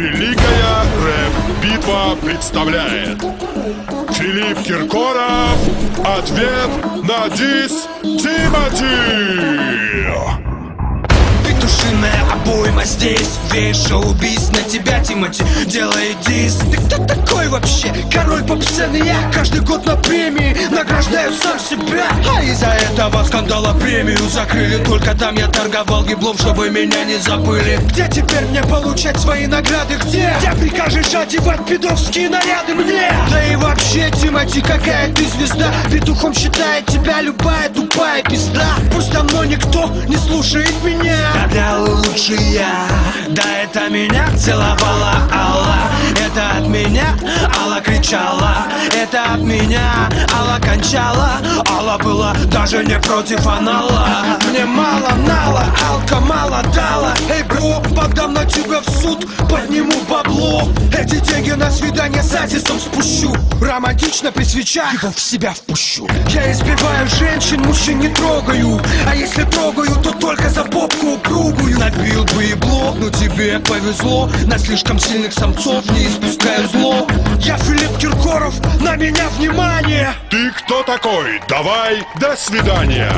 Великая рэп-битва представляет. Филипп Киркоров Ответ на дис Тимати. Петушиная обойма здесь Весь шоу-биз на тебя, Тимати, делает дис. Ты кто такой вообще? Король поп-сцены я Каждый год на премии награждаю сам себя. А из-за этого скандала премию закрыли. Только там я торговал гиблом, чтобы меня не забыли. Где теперь мне получать свои награды? Где? Где прикажешь одевать пидовские наряды мне? Да и вообще, Тимати, какая ты звезда? Петухом считает тебя любая тупая пизда. Пусть давно никто не слушает меня. Тогда лучше я Да это меня целовала Алла. Это от меня Алла кричала. Это от меня Алла кончала. Алла была даже не против анала. Мне мало нала, алка суд Подниму бабло. Эти деньги на свидание с Азисом спущу. Романтично при свечах его в себя впущу. Я избиваю женщин, мужчин не трогаю. А если трогаю, то только за попку упругую. Набил бы ебло, но тебе повезло. На слишком сильных самцов не испускаю зло. Я Филипп Киркоров, на меня внимание. Ты кто такой? Давай, до свидания